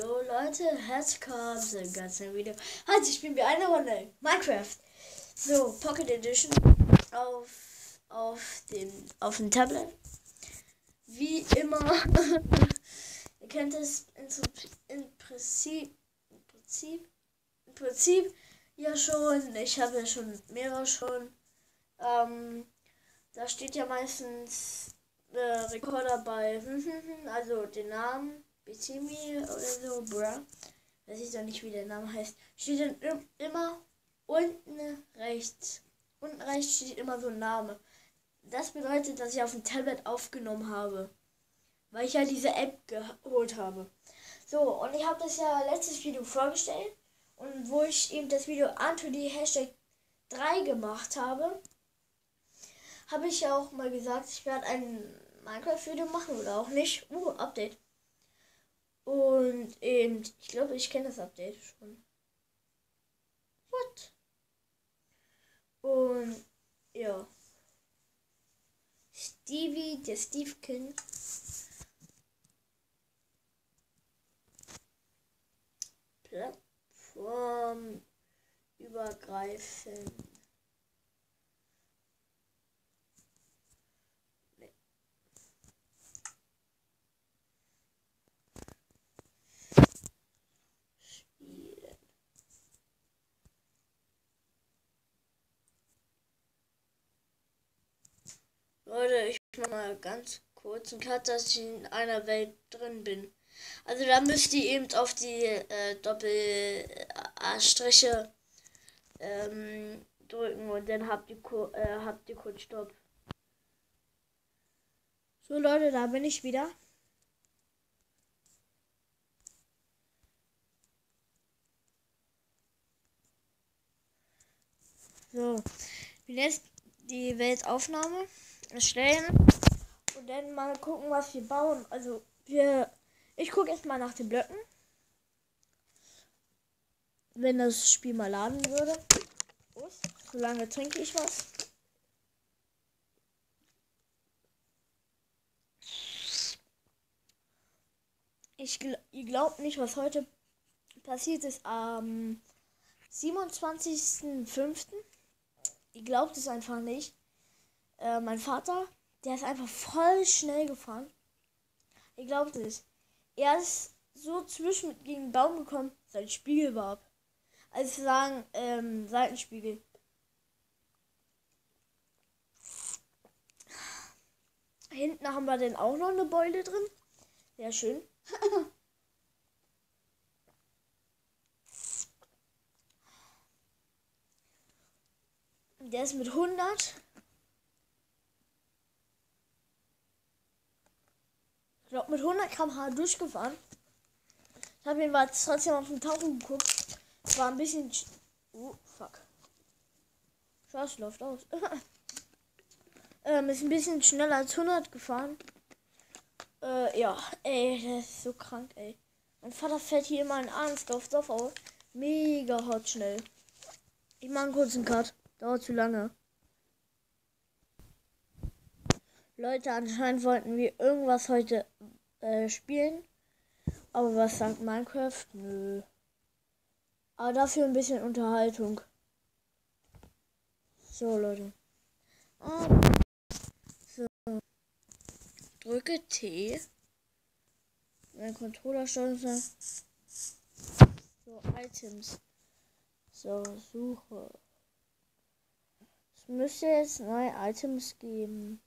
Hallo Leute, herzlich willkommen zum ganzen Video. Heute spielen wir eine Runde Minecraft. So, Pocket Edition auf, auf, dem, auf dem Tablet. Wie immer. Ihr kennt es in, Prinzip, im Prinzip, im Prinzip ja schon. Ich habe ja schon mehrere schon. Ähm, da steht ja meistens äh, Rekorder bei, also den Namen Bizimi oder so, bruh. Weiß ich doch nicht, wie der Name heißt. Steht dann immer unten rechts. Unten rechts steht immer so ein Name. Das bedeutet, dass ich auf dem Tablet aufgenommen habe. Weil ich ja diese App geholt habe. So, und ich habe das ja letztes Video vorgestellt. Und wo ich eben das Video Anthony Hashtag 3 gemacht habe, habe ich ja auch mal gesagt, ich werde ein Minecraft-Video machen oder auch nicht. Uh, Update. Und eben, ich glaube, ich kenne das Update schon. What? Und ja. Stevie, der Stevekin. Plattform Leute, ich mach mal ganz kurz einen Cut, dass ich in einer Welt drin bin. Also da müsst ihr eben auf die äh, Doppel-A-Striche ähm, drücken und dann habt ihr, äh, habt ihr kurz Stopp. So Leute, da bin ich wieder. So, jetzt die Weltaufnahme erstellen und dann mal gucken, was wir bauen. Also wir, ich gucke erstmal nach den Blöcken. Wenn das Spiel mal laden würde. Solange trinke ich was. Ich gl ihr glaubt nicht, was heute passiert ist am 27.05. Ihr glaubt es einfach nicht. Äh, mein Vater, der ist einfach voll schnell gefahren. Ihr glaubt es. Er ist so zwischen gegen den Baum gekommen, sein Spiegel war ab. Also sagen, ähm, Seitenspiegel. Hinten haben wir dann auch noch eine Beule drin. Sehr schön. Der ist mit 100 Ich glaube, mit 100 km/h durchgefahren. Ich habe ihn mal trotzdem auf dem Tauchen geguckt. Es war ein bisschen. Oh, fuck. Scheiße, läuft aus. ähm, ist ein bisschen schneller als 100 gefahren. Äh, ja, ey, der ist so krank, ey. Mein Vater fährt hier immer in Arnsdorf, Dorf aus. Mega hot schnell. Ich mache einen kurzen Cut. Dauert zu lange. Leute, anscheinend wollten wir irgendwas heute äh, spielen. Aber was sagt Minecraft? Nö. Aber dafür ein bisschen Unterhaltung. So, Leute. So. Drücke T. Mein Controller so. So, Items. So, Suche. Es müsste jetzt neue Items geben.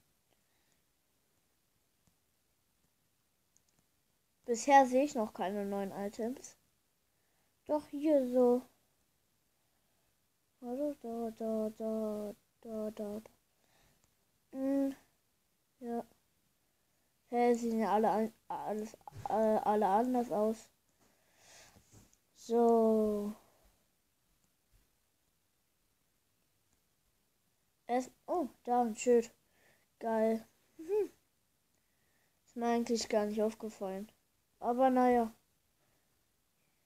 Bisher sehe ich noch keine neuen Items. Doch hier so. Da, da, da, da, da, da. Hm. Ja. Hä, sehen ja alle, alles, alle, alle anders aus. So. Es, oh, da ein Schild. Geil. Hm. Ist mir eigentlich gar nicht aufgefallen. Aber naja.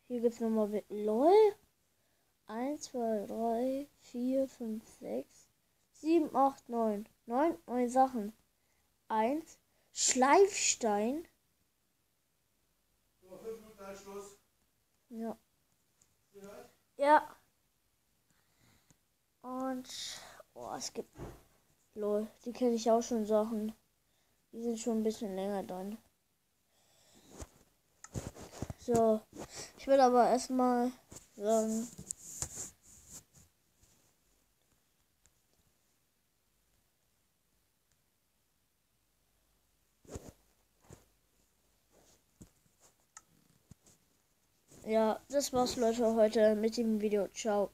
Hier gibt's nochmal mit LOL. 1, 2, 3, 4, 5, 6, 7, 8, 9. 9 neue Sachen. 1. Schleifstein. So, 5 Minuten Schluss. Ja. Ja. Und oh, es gibt lol, die kenne ich auch schon Sachen. Die sind schon ein bisschen länger dran. So, ich will aber erstmal sagen, ja, das war's Leute heute mit dem Video. Ciao.